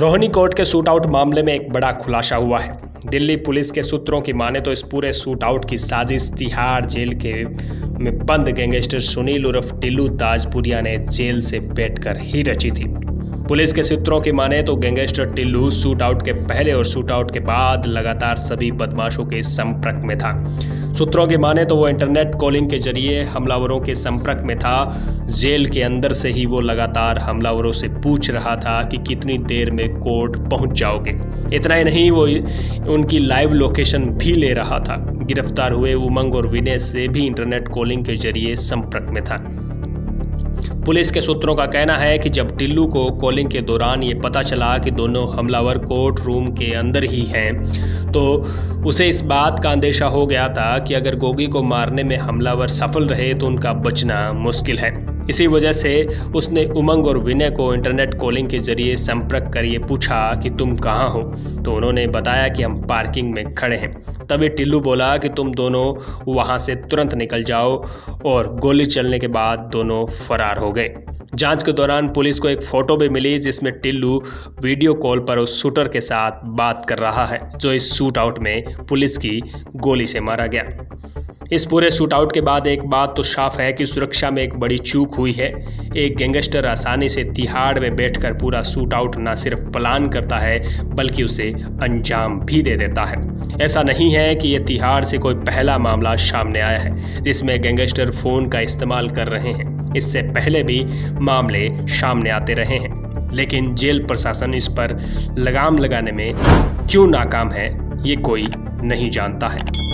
Rohini court के shoot out मामले में एक बड़ा खुलासा हुआ है। दिल्ली पुलिस के सूत्रों की माने तो इस पूरे शूट आउट की साजिश तिहाड़ जेल के में बंद गैंगस्टर सुनील उर्फ़ टिल्लू ताजपुरिया ने जेल से बैठकर ही रची थी। पुलिस के सूत्रों की माने तो गैंगस्टर टिल्लू शूट आउट के पहले और शूट आउट के बाद लगातार सभी बदमाशों के संपर्क में था। सूत्रों की माने तो वो इंटरनेट कॉलिंग के ज़रिए हमलावरों के संपर्क में था। जेल के अंदर से ही वो लगातार हमलावरों से पूछ रहा था कि कितनी देर में कोर्ट पहुँच जाओगे। इतना ही नहीं, वो उनकी लाइव लोकेशन भी ले रहा था। गिरफ़्तार हुए उमंग और विनय से भी इंटरनेट कॉलिंग के ज़रिए संपर्क में था। पुलिस के सूत्रों का कहना है कि जब टिल्लू को कॉलिंग के दौरान ये पता चला कि दोनों हमलावर कोर्ट रूम के अंदर ही हैं तो उसे इस बात का अंदेशा हो गया था कि अगर गोगी को मारने में हमलावर सफल रहे तो उनका बचना मुश्किल है। इसी वजह से उसने उमंग और विनय को इंटरनेट कॉलिंग के ज़रिए संपर्क कर ये पूछा कि तुम कहाँ हो? तो उन्होंने बताया कि हम पार्किंग में खड़े हैं। तभी टिल्लू बोला कि तुम दोनों वहाँ से तुरंत निकल जाओ और गोली चलने के बाद दोनों फरार हो गए। जाँच के दौरान पुलिस को एक फ़ोटो भी मिली जिसमें टिल्लू वीडियो कॉल पर उस शूटर के साथ बात कर रहा है, जो इस शूट आउट में पुलिस की गोली से मारा गया। इस पूरे शूट आउट के बाद एक बात तो साफ़ है कि सुरक्षा में एक बड़ी चूक हुई है। एक गैंगस्टर आसानी से तिहाड़ में बैठकर पूरा शूट आउट न सिर्फ़ प्लान करता है, बल्कि उसे अंजाम भी दे देता है। ऐसा नहीं है कि ये तिहाड़ से कोई पहला मामला सामने आया है, जिसमें गैंगस्टर फ़ोन का इस्तेमाल कर रहे हैं। इससे पहले भी मामले सामने आते रहे हैं। लेकिन जेल प्रशासन इस पर लगाम लगाने में क्यों नाकाम है, ये कोई नहीं जानता है।